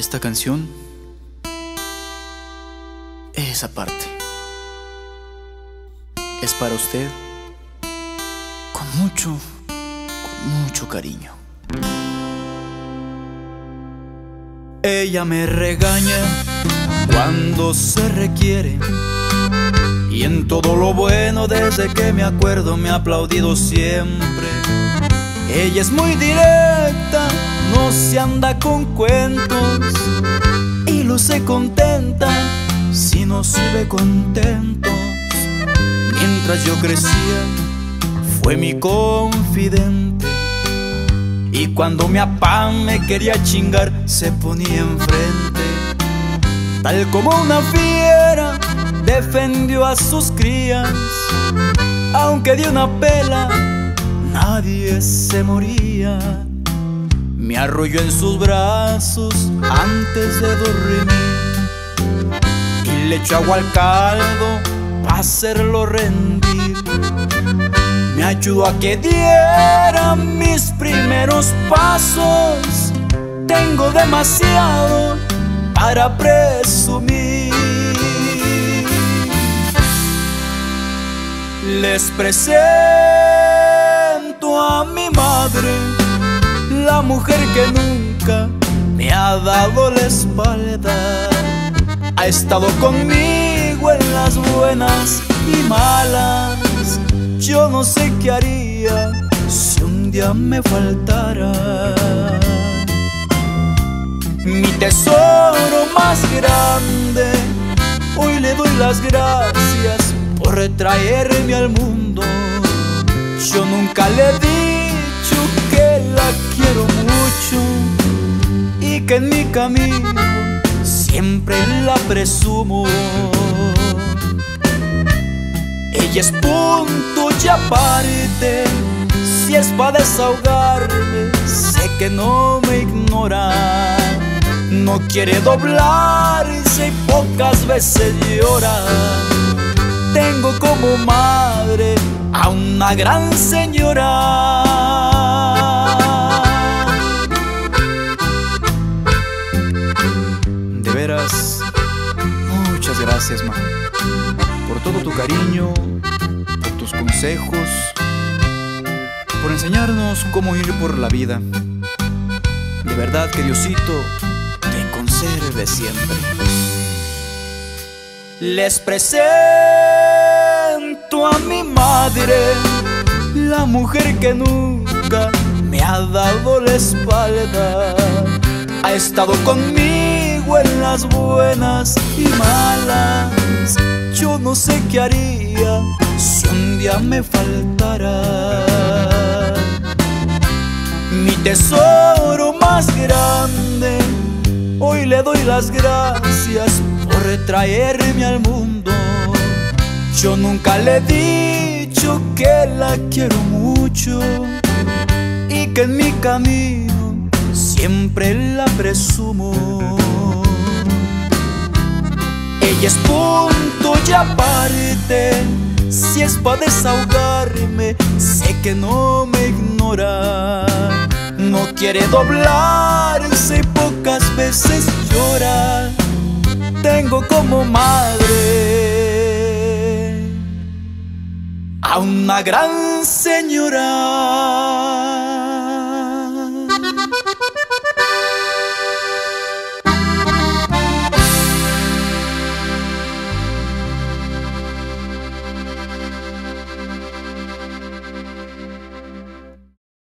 esta canción esa parte es para usted con mucho, con mucho cariño. Ella me regaña cuando se requiere y en todo lo bueno desde que me acuerdo me ha aplaudido siempre. Ella es muy directa, no se anda con cuentos y luce contenta si no se ve contento. Mientras yo crecía, fue mi confidente. Y cuando mi papá me quería chingar, se ponía enfrente. Tal como una fiera, defendió a sus crías. Aunque dio una pela, nadie se moría. Me arrolló en sus brazos antes de dormir le echo agua al caldo para hacerlo rendir. Me ayudó a que diera mis primeros pasos. Tengo demasiado para presumir. Les presento a mi madre, la mujer que nunca me ha dado la espalda ha estado conmigo en las buenas y malas. Yo no sé qué haría si un día me faltara. Mi tesoro más grande, hoy le doy las gracias por retraerme al mundo. Yo nunca le he dicho que la quiero mucho y que en mi camino siempre la presumo. Ella es punto y aparte, si es para desahogarme, sé que no me ignora. No quiere doblarse y pocas veces llora. Tengo como madre a una gran señora. Gracias. Por todo tu cariño, por tus consejos, por enseñarnos cómo ir por la vida. De verdad que Diosito te conserve siempre. Les presento a mi madre, la mujer que nunca me ha dado la espalda, ha estado conmigo en las buenas y malas. Yo no sé qué haría si un día me faltara. Mi tesoro más grande, hoy le doy las gracias por retraerme al mundo. Yo nunca le he dicho que la quiero mucho y que en mi camino siempre la presumo. Ella es punto y aparte, si es para desahogarme, sé que no me ignora. No quiere doblarse y pocas veces llora. Tengo como madre a una gran señora.